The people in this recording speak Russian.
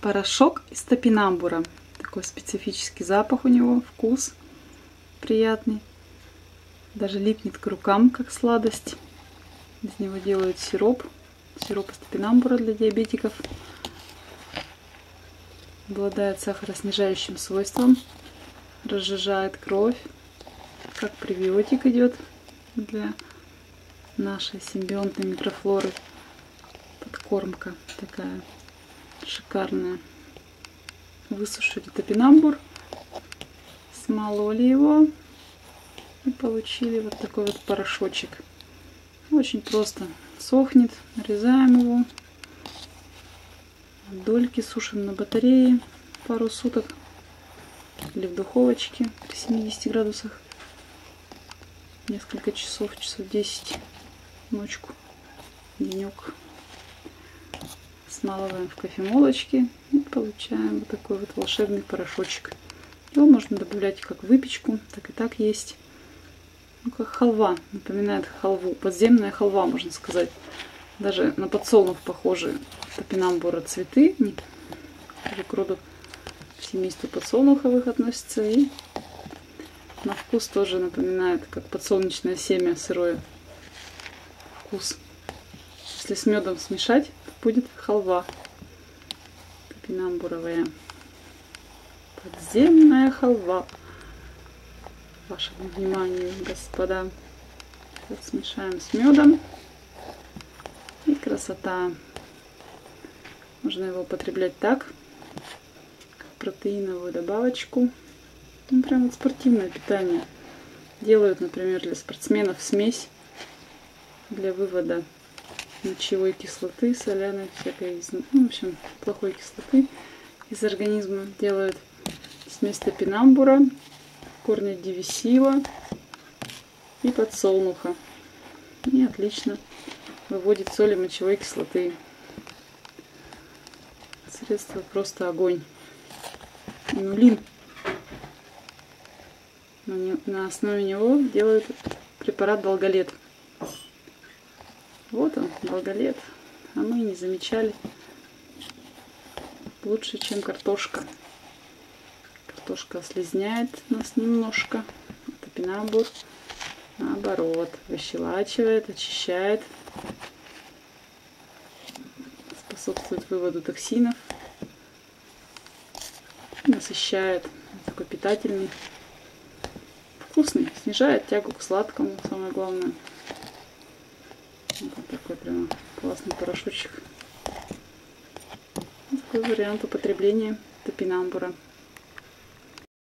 Порошок из топинамбура. Такой специфический запах у него, вкус приятный. Даже липнет к рукам, как сладость. Из него делают сироп. Сироп из топинамбура для диабетиков. Обладает сахароснижающим свойством. Разжижает кровь. Как пребиотик идет для нашей симбионтной микрофлоры. Подкормка такая шикарная. Высушили топинамбур, смололи его и получили вот такой вот порошочек. Очень просто сохнет, нарезаем его, дольки сушим на батарее пару суток или в духовочке при 70 градусах несколько часов, часов 10 ночку, денек смалываем в кофемолочке и получаем вот такой вот волшебный порошочек. Его можно добавлять как выпечку, так и так есть. Ну, как халва, напоминает халву. Подземная халва, можно сказать. Даже на подсолнух похожи топинамбура цветы. К роду семейству подсолнуховых относятся. И на вкус тоже напоминает, как подсолнечное семя сырое. Вкус. Если с медом смешать, будет халва топинамбуровая. Подземная халва. Вашему вниманию, господа. Вот смешаем с медом. И красота. Можно его употреблять так, как протеиновую добавочку. Ну, прям вот спортивное питание. Делают, например, для спортсменов смесь для вывода мочевой кислоты, соляной, всякой, ну, в общем, плохой кислоты из организма делают смесь топинамбура, корня дивисила и подсолнуха. И отлично выводит соли мочевой кислоты. Средство просто огонь. Инулин. На основе него делают препарат долголет. Вот он, долголет. А мы не замечали. Лучше, чем картошка. Картошка слезняет нас немножко. Топинамбур, наоборот, выщелачивает, очищает. Способствует выводу токсинов. Насыщает. Такой питательный. Вкусный. Снижает тягу к сладкому, самое главное. Вот такой прям классный порошочек. Такой вариант употребления топинамбура.